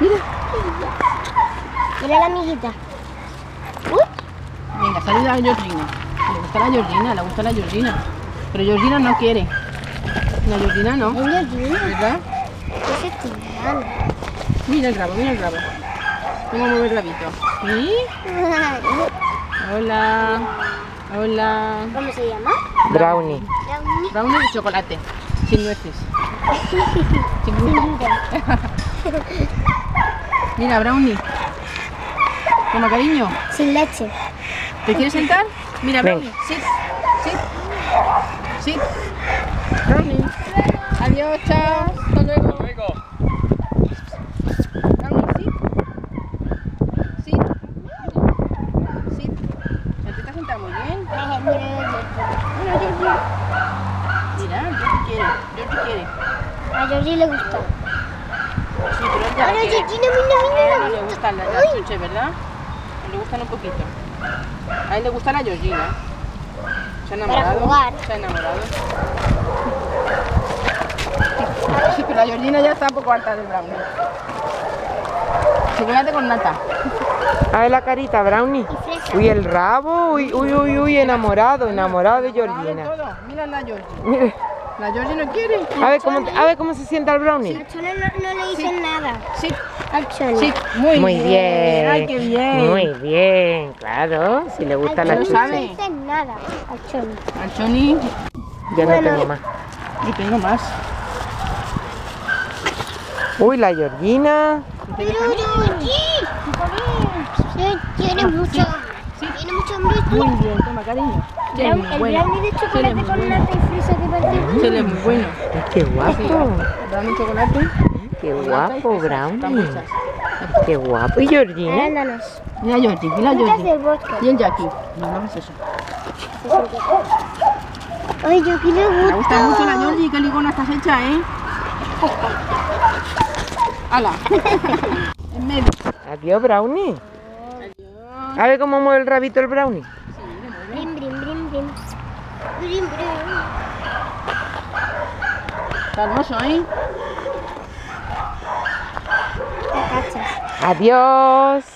Mira. Mira la amiguita. Venga, saluda a Georgina. Le gusta la Georgina, le gusta la Georgina. Pero Georgina no quiere. La Georgina no. Es Georgina. ¿Verdad? Ese es. Mira el rabo, mira el rabo. ¿Cómo mueve el rabito? ¿Sí? Hola. Hola. ¿Cómo se llama? Brownie. Brownie. Brownie de chocolate. Sin nueces. Sin. Mira, Brownie. Toma, cariño. Sin leche. ¿Te quieres sentar? Mira. Brownie. Sit. Sit. Sit. Brownie. Adiós, chao. Hasta luego. Brownie, sit. Sit. Sit. ¿Ya te estás sentando bien? Mira, Georgie. Mira, Georgie quiere. Georgie quiere. A Georgie le gusta. Sí, pero Ahora quiere. Georgina, no le gustan las, las chuches, ¿verdad? Le gustan un poquito. A él le gusta la Georgina. Se ha enamorado. Se ha enamorado. Sí, pero la Georgina ya está un poco harta del brownie. Chocolate con nata. A ver la carita, Brownie. Uy, el rabo. Uy, uy, uy, uy, enamorado, enamorado de Georgina. todo. Mira la Georgie. La Georgie no quiere. a ver cómo, a ver cómo se sienta el Brownie. A Chole no, no le dicen nada. Sí, Al Chole. sí. Muy, Muy bien. Ay, qué bien. Muy bien, claro. Si le gusta Al la chucha. no le dicen nada. Al Chole. Al Choni. Ya no Bueno. tengo más. Y tengo más. Uy, la Georgina. Pero Georgie. Sí, tiene mucho. Tiene mucho hambre. Muy bien, toma cariño. Sí, el bueno. brownie de Sí, chocolate con nata y fresa que Sí, es muy bueno. Qué guapo. Brownie chocolate. Qué con nata y guapo. Brownie. Qué guapo. ¿Y Georgina? Arándanos. Mira Georgie, mira Georgie. Y el Jackie. No, no es eso. Ay, yo que le Me gusta. gusta mucho la Georgie, qué ligona estás hecha, ¿eh? ¡Hala! en medio. Adiós, Brownie. Adiós. A ver cómo mueve el rabito el Brownie. Brim, brim, brim, brim. Brim, brim. Está hermoso, ¿eh? Adiós.